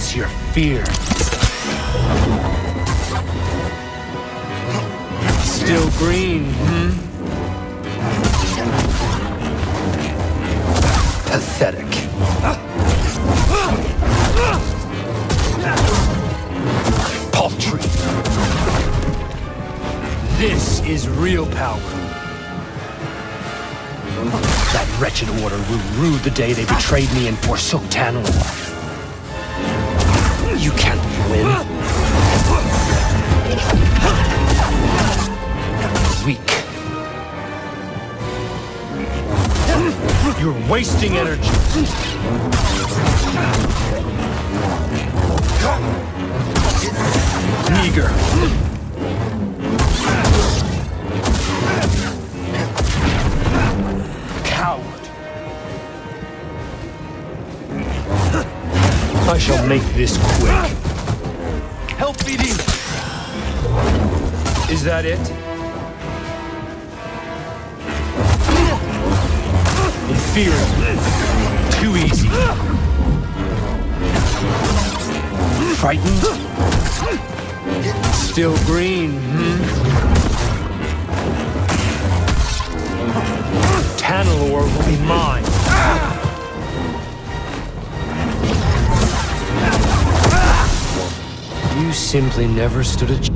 sense your fear. Still green, hmm? Pathetic. Paltry. This is real power. That wretched order will rue the day they betrayed me and forsook Tanalorr. You can't win. Weak. You're wasting energy. Meager. I shall make this quick. Help BD! Is that it? Inferior. Too easy. Frightened? Still green, hmm? Tanalorr will be mine. You simply never stood a chance.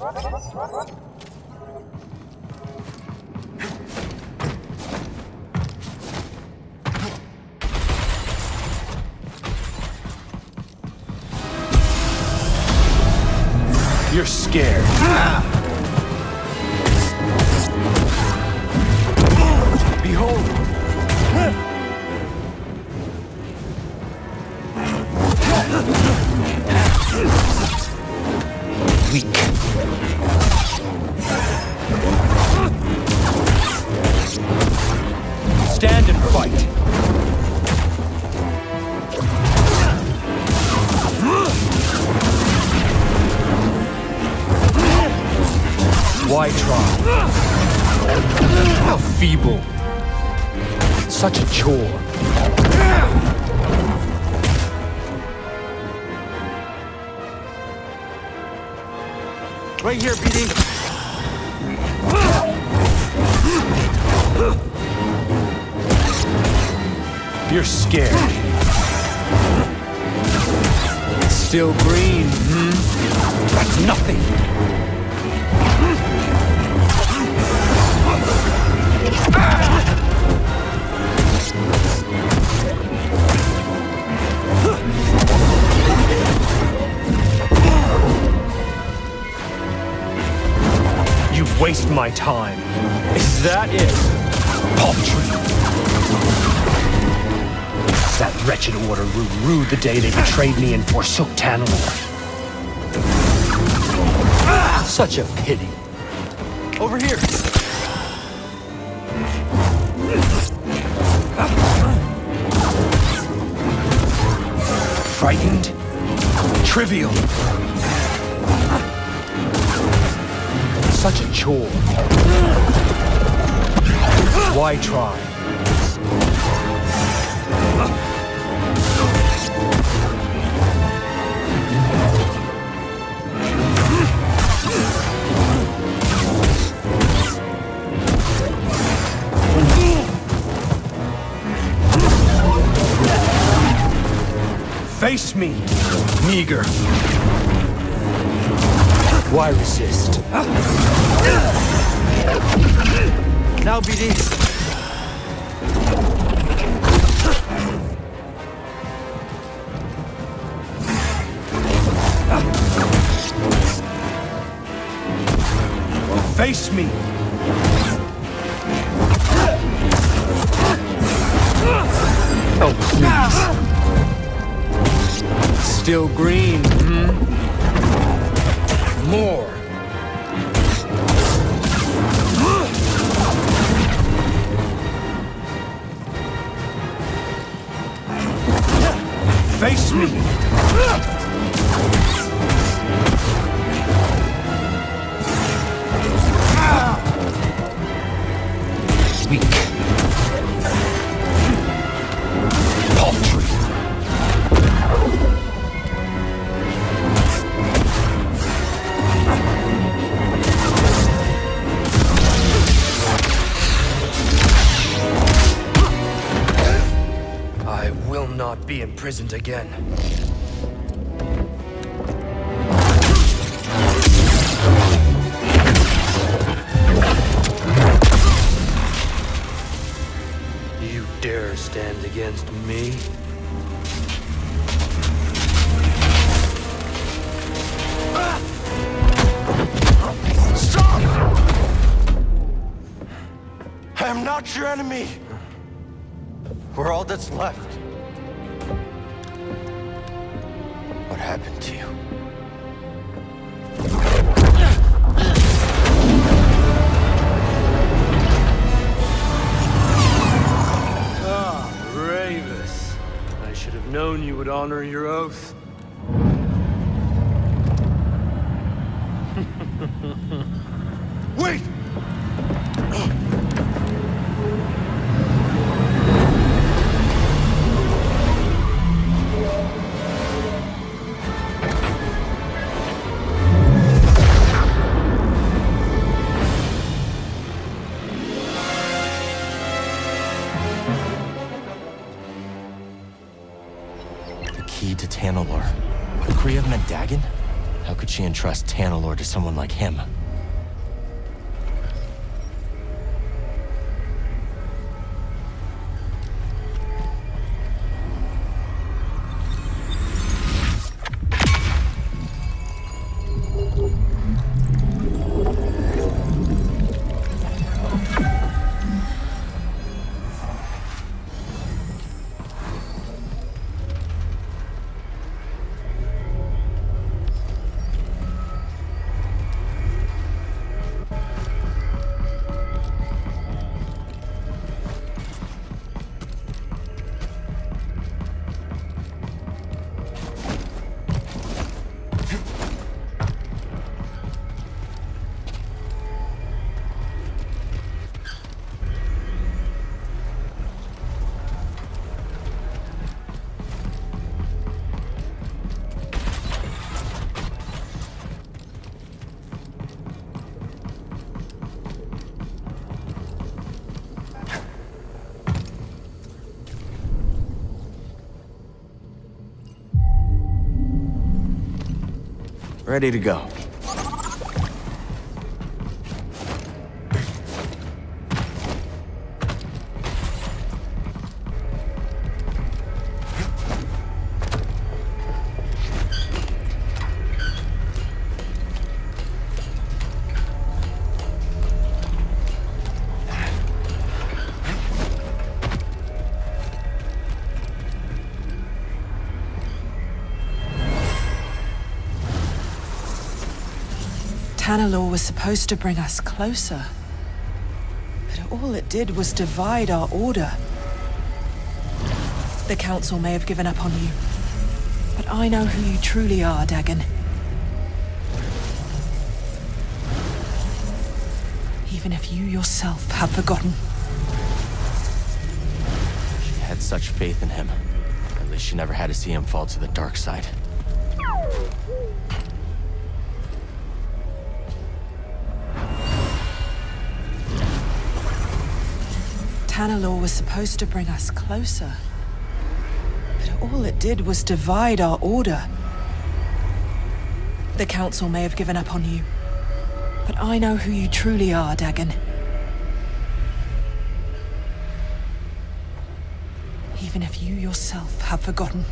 You're time. Is that it? Paltry. That wretched order will rue the day they betrayed me and forsook Tanalorr. Such a pity. Over here. Frightened? Trivial. Such a chore. Why try? Face me, meager. Why resist? Now, BD. Face me! Oh, please. Still green, hmm? More. Be imprisoned again. You dare stand against me? Stop! I am not your enemy. We're all that's left. Happened to you? Ah, Ravis. I should have known you would honor your oath. Someone like him? Ready to go. Tanalorr was supposed to bring us closer. But all it did was divide our order. The Council may have given up on you. But I know who you truly are, Dagan. Even if you yourself have forgotten. She had such faith in him. At least she never had to see him fall to the dark side. Tanalorr was supposed to bring us closer. But all it did was divide our order. The Council may have given up on you. But I know who you truly are, Dagan. Even if you yourself have forgotten.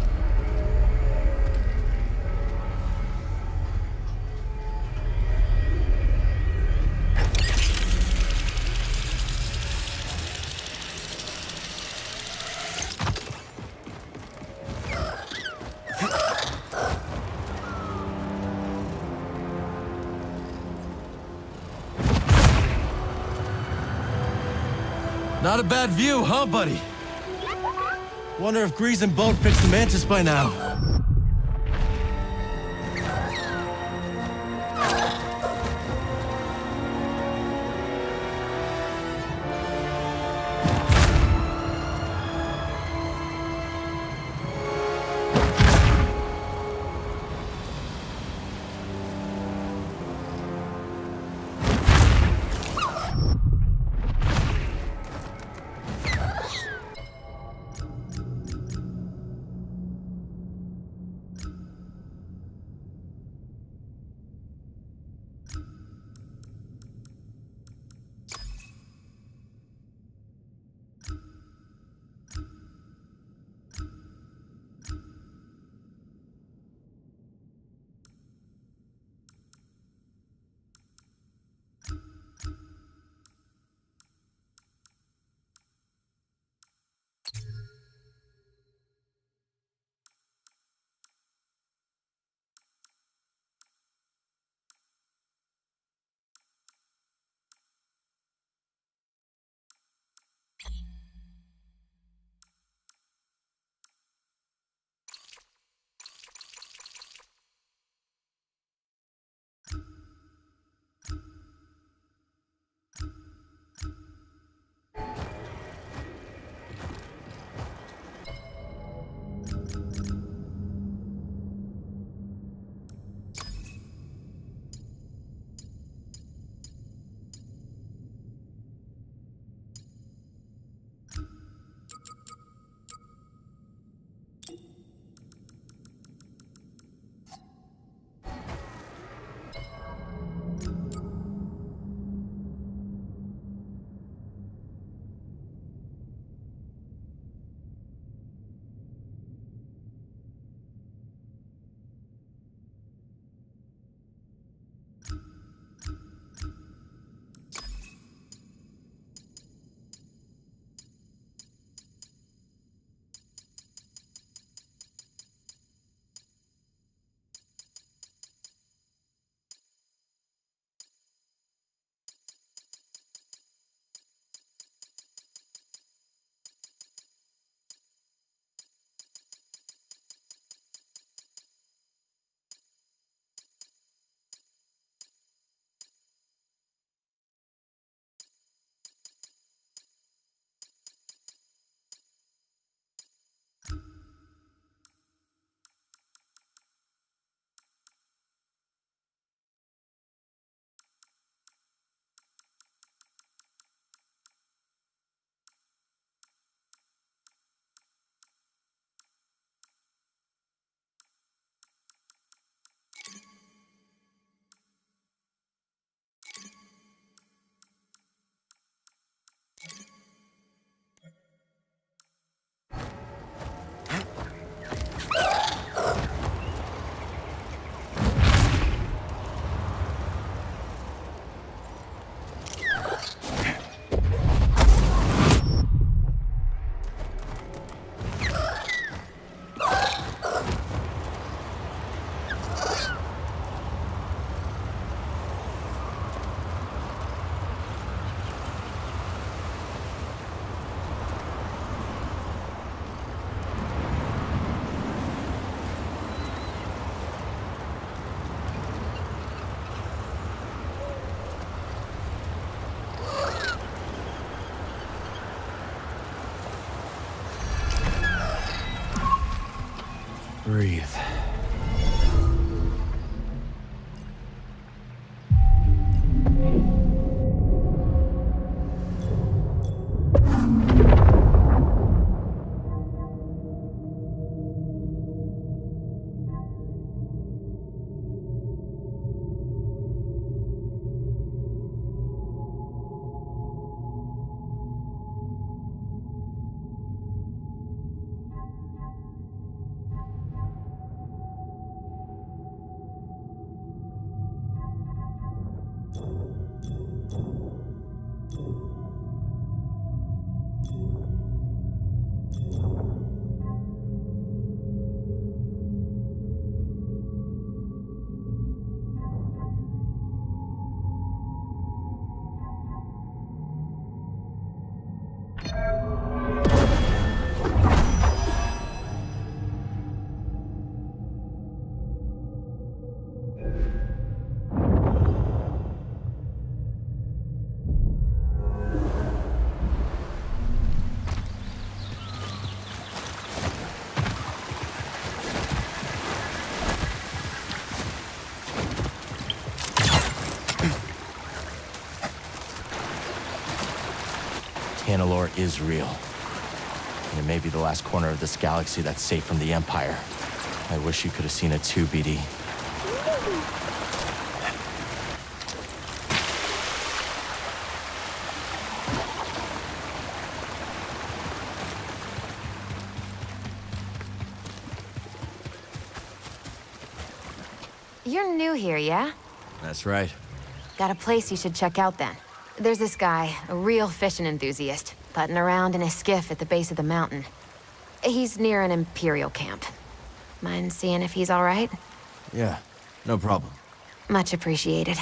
Bad view, huh, buddy? Wonder if Greez and Bode fixed the Mantis by now. Tanalorr is real. And it may be the last corner of this galaxy that's safe from the Empire. I wish you could have seen it too, BD. You're new here, yeah? That's right. Got a place you should check out then. There's this guy, a real fishing enthusiast, putting around in a skiff at the base of the mountain. He's near an Imperial camp. Mind seeing if he's alright? Yeah, no problem. Much appreciated.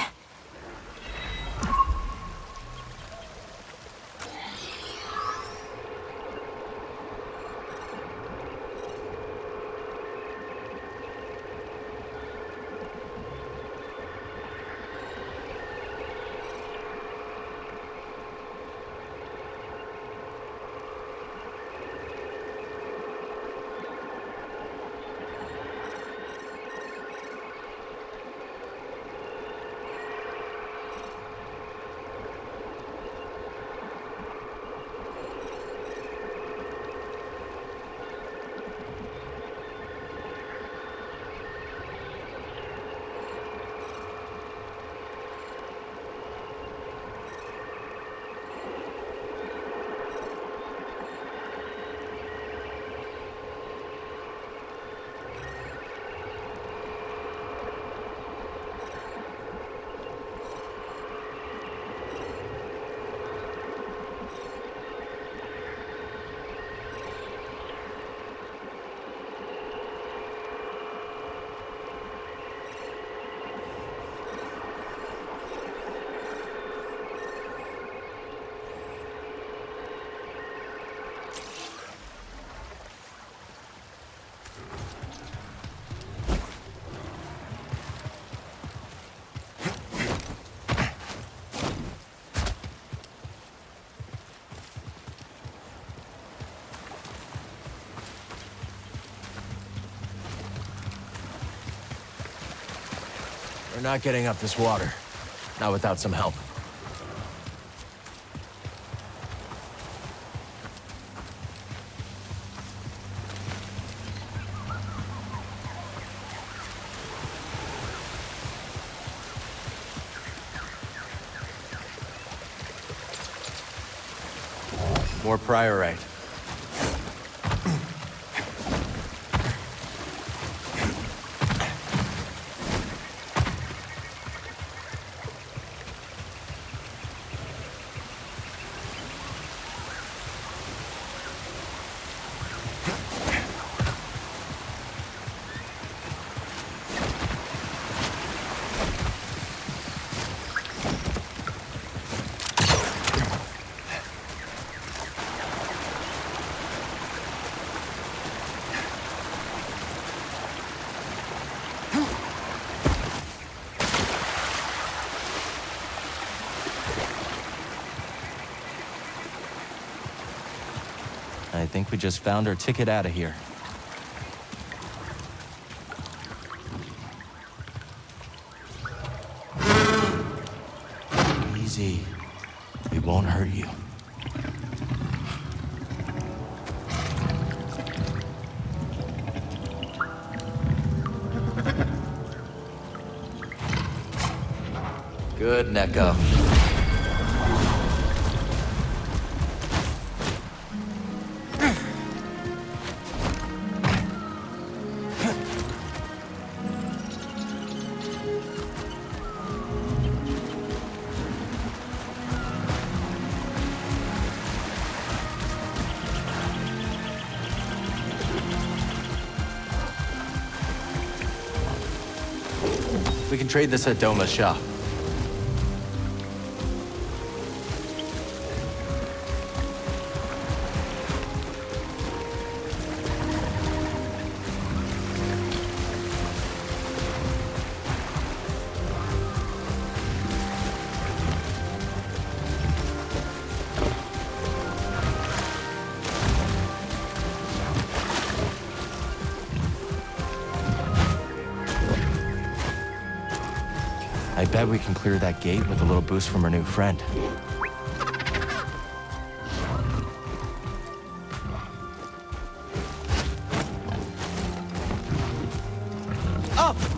Not getting up this water. Not without some help. More priorite. I think we just found our ticket out of here. Trade this at Doma's shop. Clear that gate with a little boost from her new friend. Up!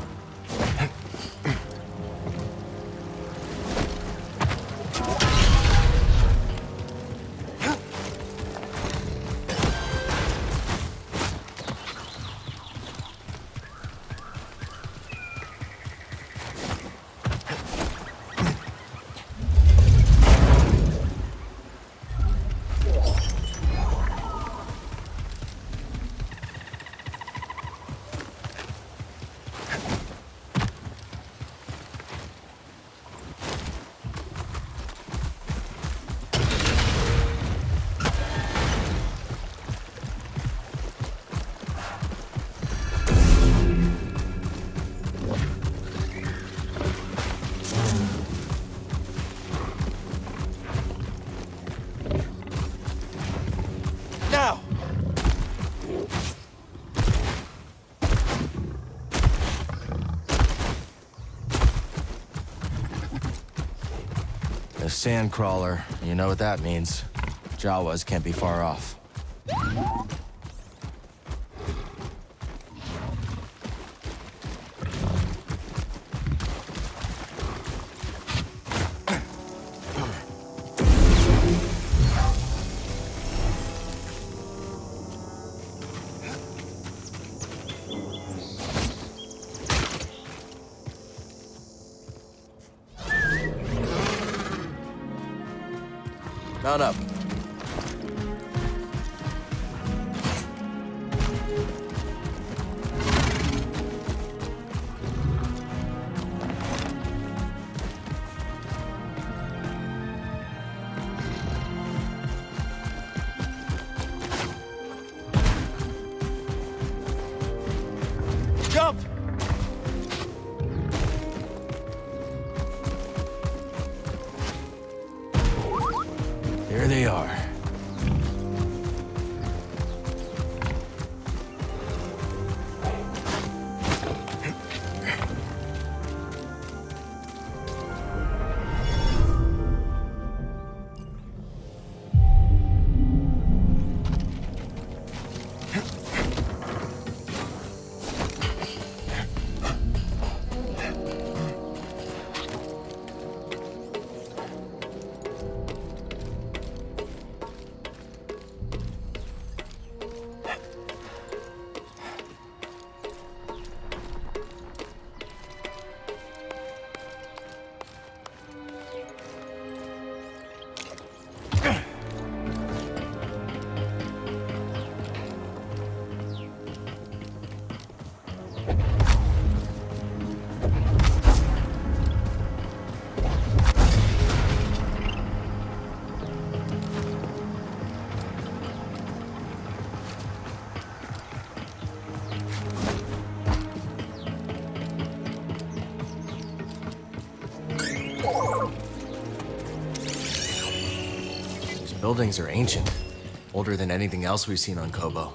A sand crawler. You know what that means. Jawas can't be far off. Buildings are ancient. Older than anything else we've seen on Koboh.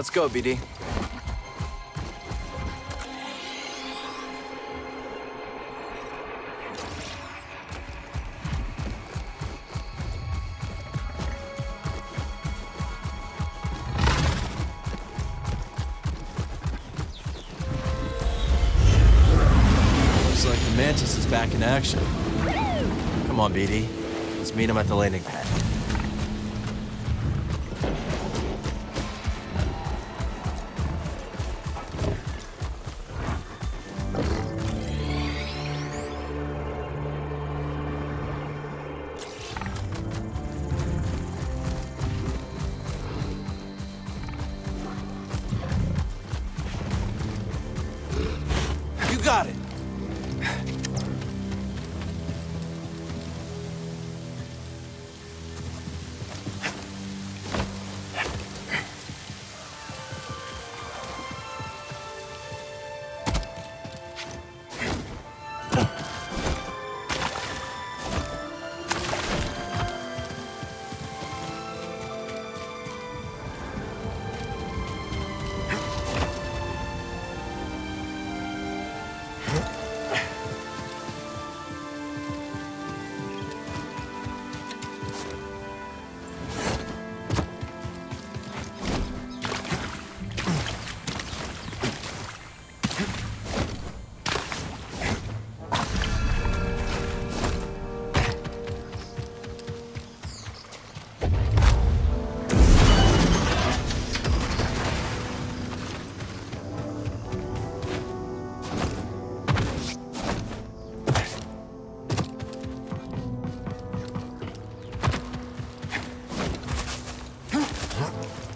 Let's go, BD. Looks like the Mantis is back in action. Come on, BD. Let's meet him at the landing pad. Uhum.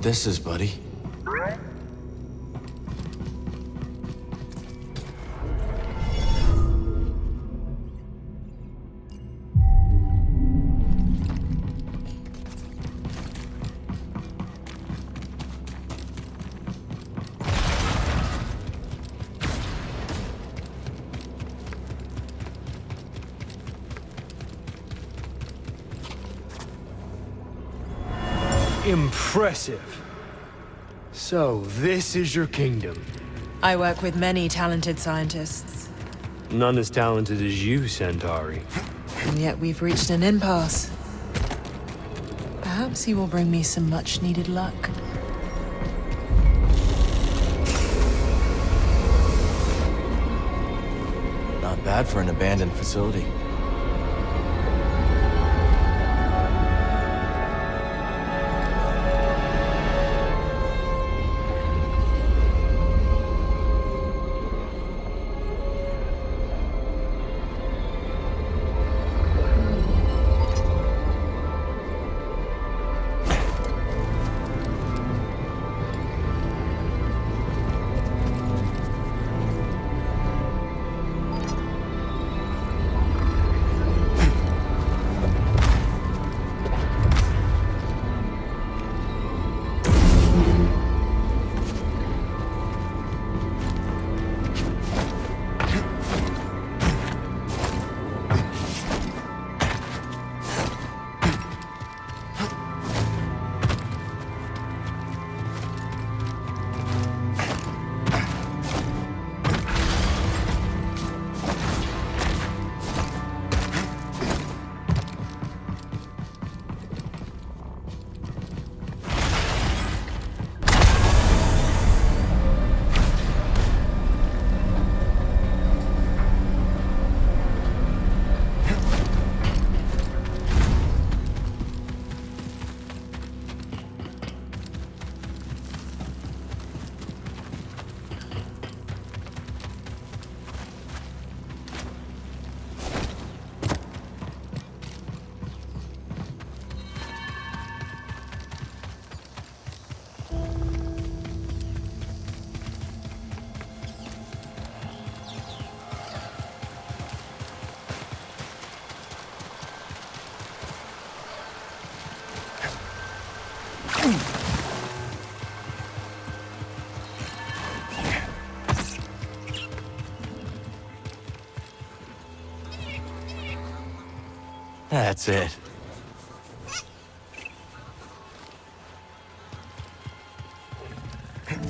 This is, buddy. Impressive. So, this is your kingdom. I work with many talented scientists, None as talented as you, Santari. and yet we've reached an impasse. Perhaps he will bring me some much-needed luck. Not bad for an abandoned facility. That's it.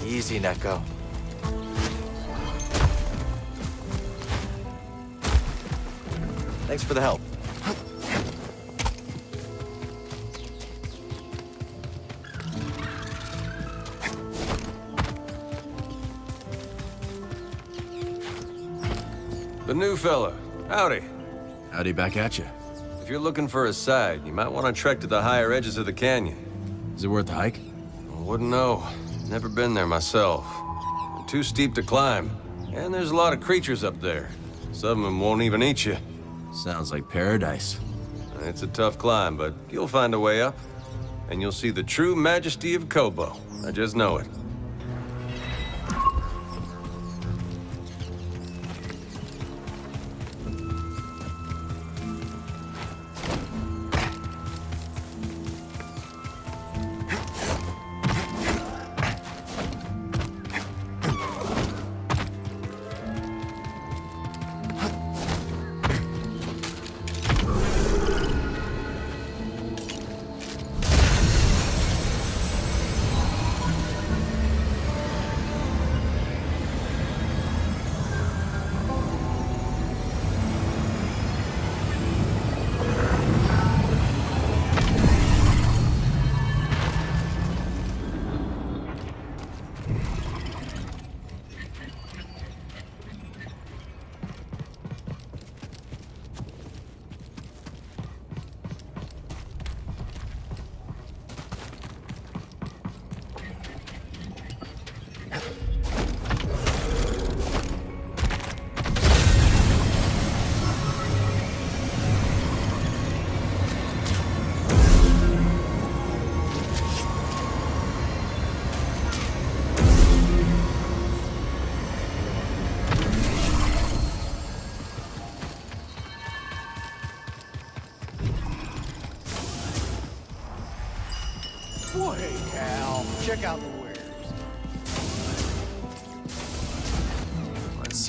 Easy, Nekko. Thanks for the help. The new fella. Howdy. Howdy back at you. If you're looking for a side, you might want to trek to the higher edges of the canyon. Is it worth the hike? I Wouldn't know. Never been there myself. Too steep to climb. And there's a lot of creatures up there. Some of them won't even eat you. Sounds like paradise. It's a tough climb, but you'll find a way up. And you'll see the true majesty of Koboh. I just know it.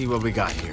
See what we got here.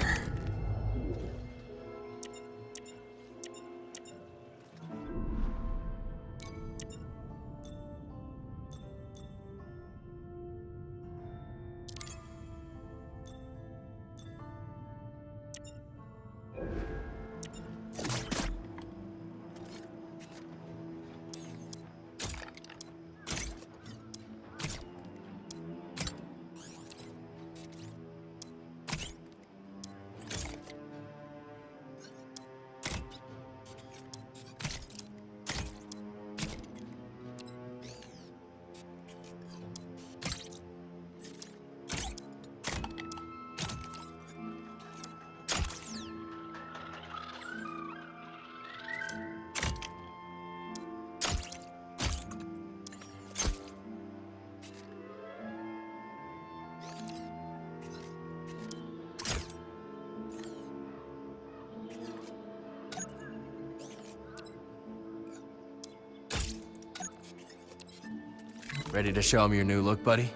Ready to show him your new look, buddy?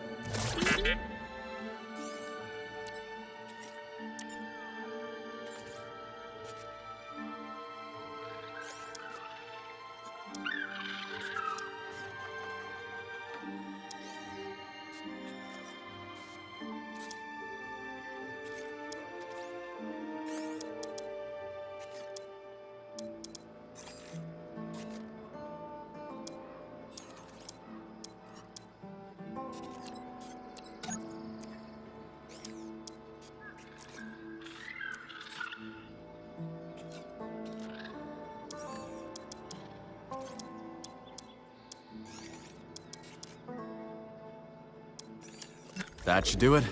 That should do it.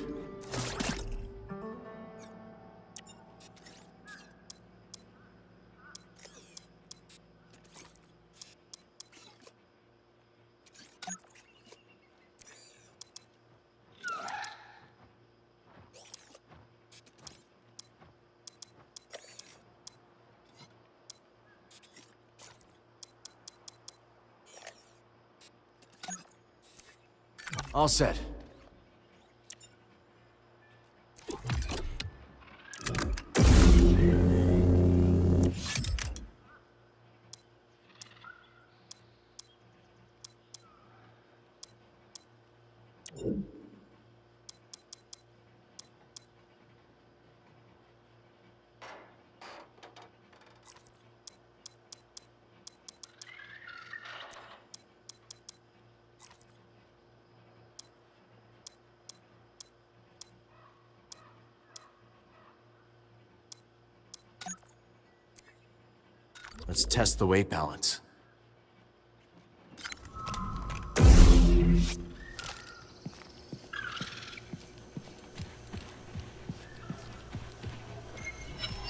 All set. Let's test the weight balance.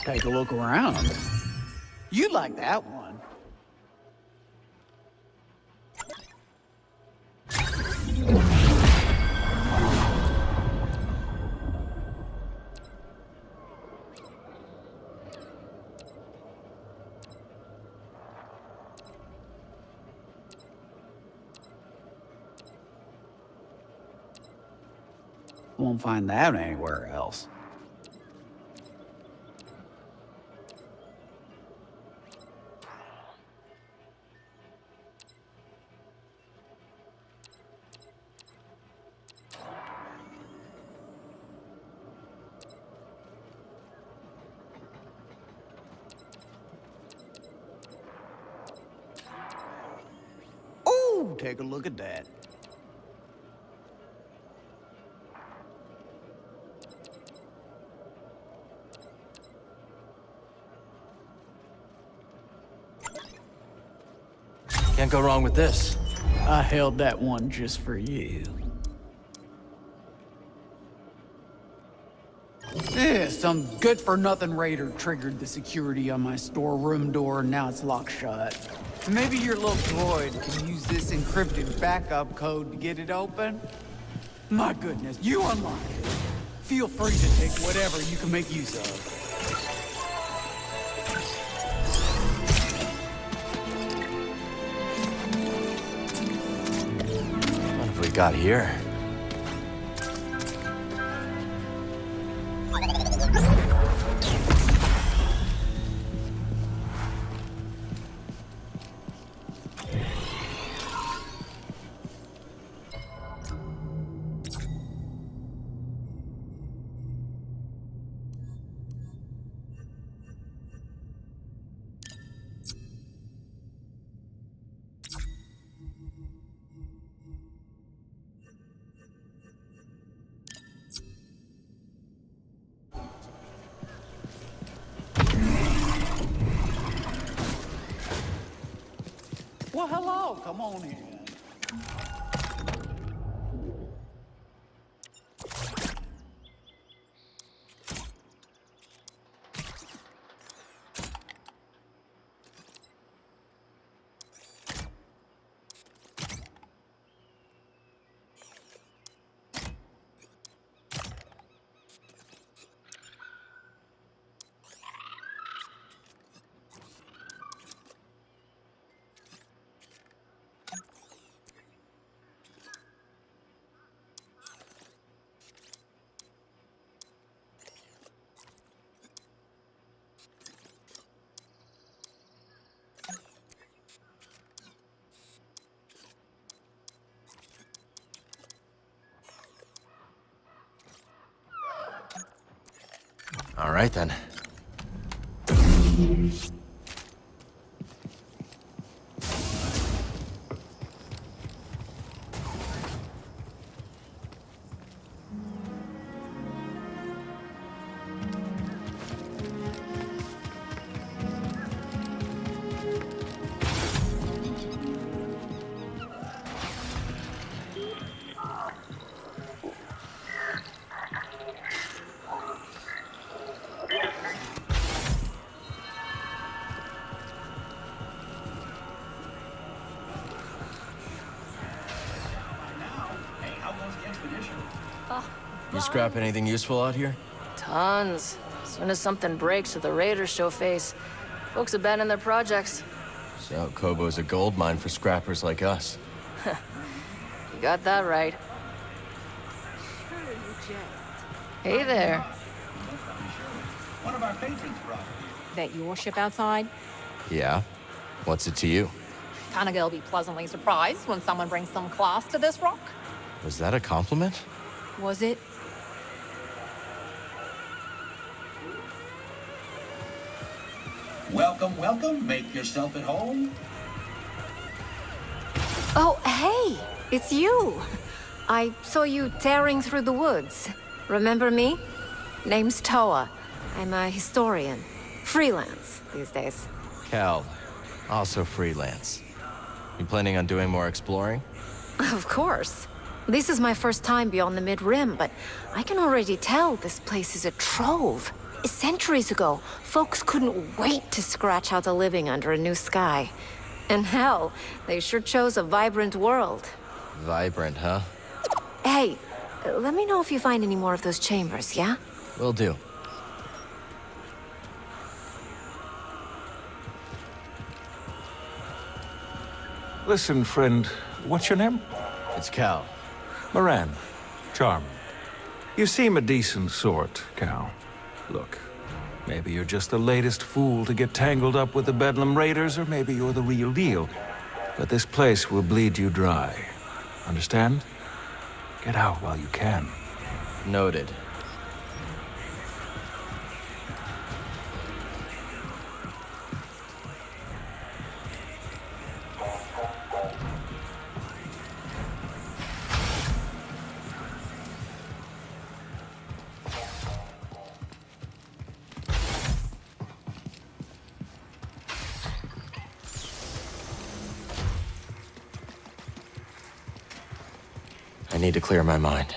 Take a look around. You like that one. Find that anywhere else. Ooh, take a look at that. Can't go wrong with this. I held that one just for you. Yeah, some good-for-nothing raider triggered the security on my storeroom door, and now it's locked shut. Maybe your little droid can use this encrypted backup code to get it open? My goodness, you unlock it. Feel free to take whatever you can make use of. Got here? Right then. Scrap anything useful out here? Tons. As soon as something breaks or the raiders show face, folks abandon their projects. So Koboh's a gold mine for scrappers like us. You got that right. Hey there. That your ship outside? Yeah? What's it to you? Kinda gonna be pleasantly surprised when someone brings some class to this rock. Was that a compliment? Was it? Welcome, welcome. Make yourself at home. Oh, hey! It's you! I saw you tearing through the woods. Remember me? Name's Toa. I'm a historian. Freelance these days. Cal, also freelance. You planning on doing more exploring? Of course. This is my first time beyond the Mid-Rim, but I can already tell this place is a trove. Centuries ago, folks couldn't wait to scratch out a living under a new sky. And hell, they sure chose a vibrant world. Vibrant, huh? Hey, let me know if you find any more of those chambers, yeah? Will do. Listen, friend, what's your name? It's Cal. Moran. Charm. You seem a decent sort, Cal. Look, maybe you're just the latest fool to get tangled up with the Bedlam Raiders, or maybe you're the real deal. But this place will bleed you dry. Understand? Get out while you can. Noted. Mind.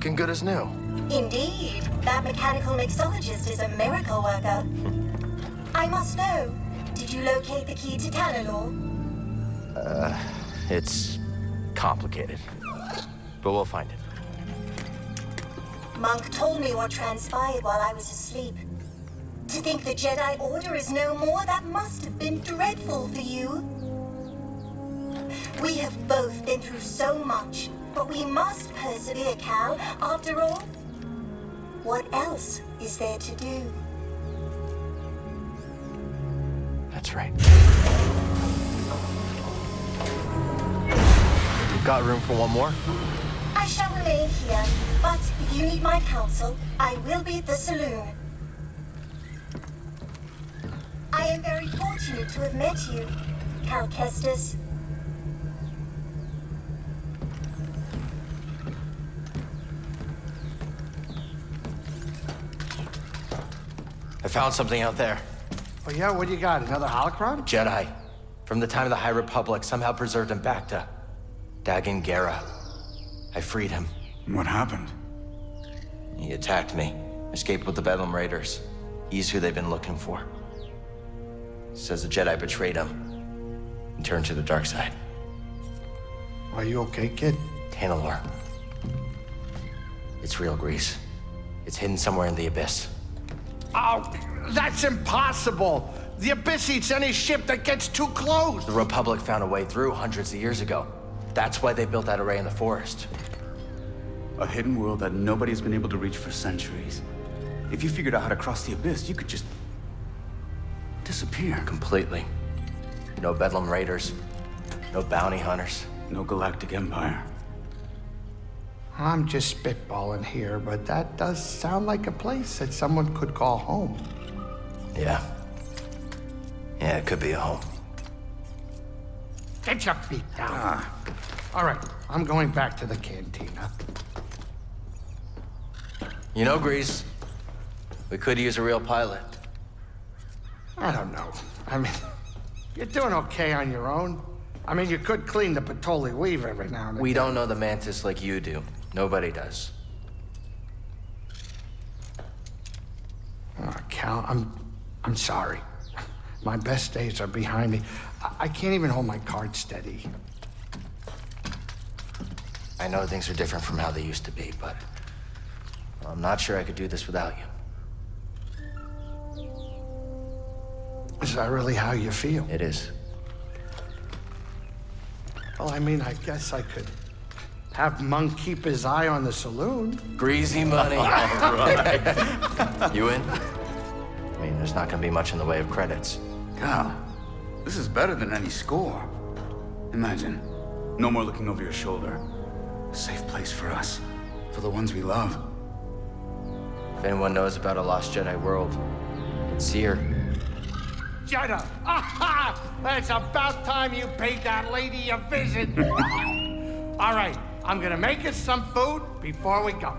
Looking good as new. Indeed, that mechanical mixologist is a miracle worker. I must know, did you locate the key to Tanalorr? Uh, it's complicated. But we'll find it. Monk told me what transpired while I was asleep. To think the Jedi Order is no more, that must have been dreadful for you. We have both been through so much, but we must persevere, Cal. After all, what else is there to do? That's right. You've got room for one more? I shall remain here, but if you need my counsel, I will be at the saloon. I am very fortunate to have met you, Cal Kestis. Found something out there. Oh yeah, what do you got? Another holocron? Jedi. From the time of the High Republic, somehow preserved in Bacta. Dagan Gera. I freed him. What happened? He attacked me. Escaped with the Bedlam Raiders. He's who they've been looking for. Says the Jedi betrayed him. And turned to the dark side. Are you okay, kid? Tanalorr. It's real Greez. It's hidden somewhere in the Abyss. Oh, that's impossible! The Abyss eats any ship that gets too close! The Republic found a way through hundreds of years ago. That's why they built that array in the forest. A hidden world that nobody's been able to reach for centuries. If you figured out how to cross the Abyss, you could just... disappear. Completely. No Bedlam Raiders. No bounty hunters. No Galactic Empire. I'm just spitballing here, but that does sound like a place that someone could call home. Yeah. Yeah, it could be a home. Get your feet down. Ah. All right, I'm going back to the cantina. You know, Greez, we could use a real pilot. I don't know. I mean, you're doing okay on your own. I mean, you could clean the Patoli weave every now and then. We don't know the Mantis like you do. Nobody does. Oh, Cal, I'm, I'm sorry. My best days are behind me. I, I can't even hold my card steady. I know things are different from how they used to be, but I'm not sure I could do this without you. Is that really how you feel? It is. Well, I mean, I guess I could have Monk keep his eye on the saloon. Greasy money. All right. you in? I mean, there's not gonna be much in the way of credits. Cal, this is better than any score. Imagine, no more looking over your shoulder. A safe place for us, for the ones we love. If anyone knows about a lost Jedi world, it's here. Jedi! Aha! It's about time you paid that lady a visit. All right, I'm gonna make us some food before we go.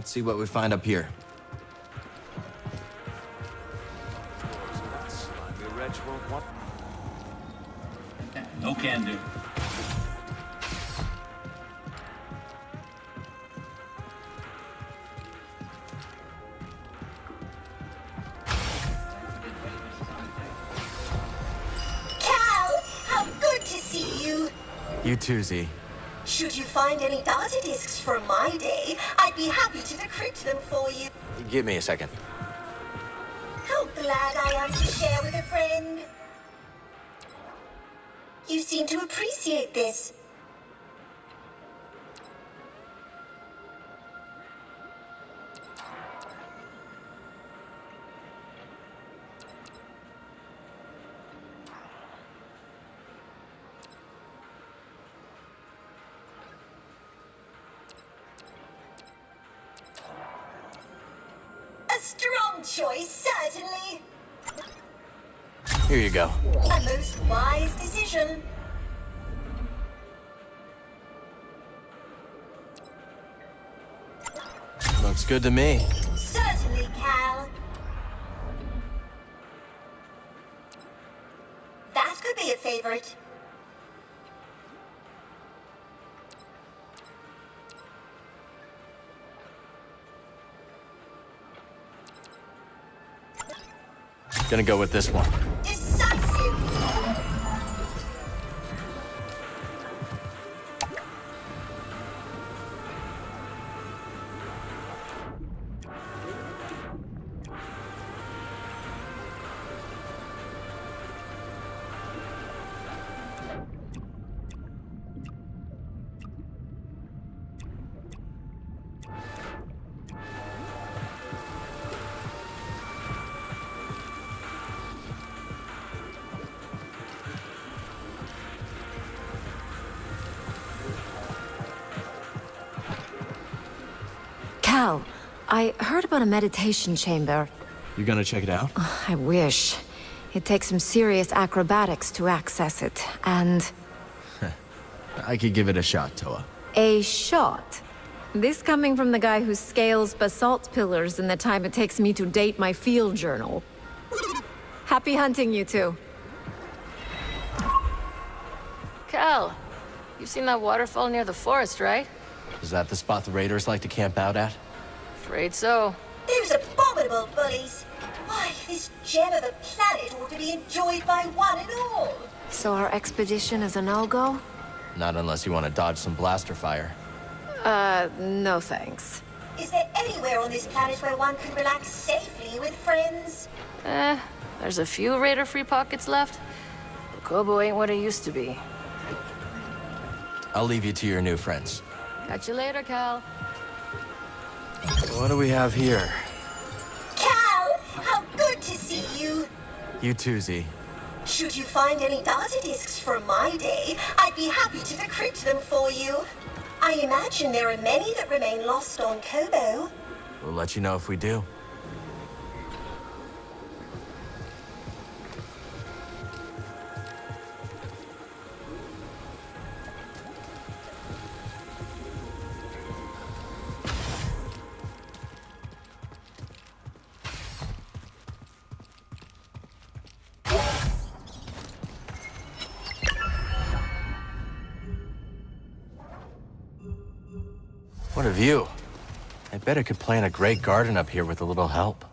Let's see what we find up here. No can do. Cal, how good to see you. You too, Zee. Should you find any data discs from my day, I'd be happy to decrypt them for you. Give me a second. How glad I am to share with a friend. Wise. Looks good to me. Certainly, Cal. That could be a favorite. Gonna go with this one. About a meditation chamber. You're gonna check it out? Oh, I wish. It takes some serious acrobatics to access it, and I could give it a shot, Toa. a shot. This coming from the guy who scales basalt pillars in the time it takes me to date my field journal. Happy hunting, you two. Cal, you've seen that waterfall near the forest, right? Is that the spot the raiders like to camp out at? Afraid so. Those abominable bullies. Why, this gem of a planet ought to be enjoyed by one and all. So our expedition is a no-go? Not unless you want to dodge some blaster fire. Uh, no thanks. Is there anywhere on this planet where one can relax safely with friends? Eh, there's a few raider-free pockets left. But Koboh ain't what it used to be. I'll leave you to your new friends. Catch you later, Cal. What do we have here? Cal, how good to see you. You too, Zee. Should you find any data discs from my day, I'd be happy to decrypt them for you. I imagine there are many that remain lost on Koboh. We'll let you know if we do. Bet I could plant a great garden up here with a little help.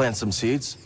Plant some seeds?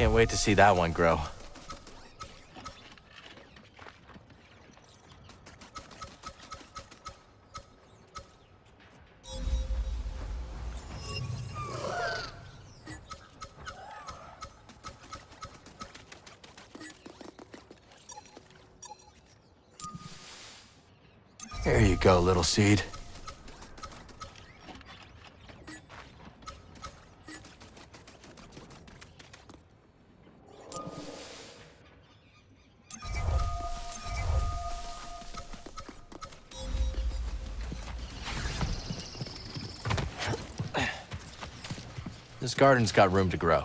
Can't wait to see that one grow. There you go, little seed. Garden's got room to grow.